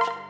you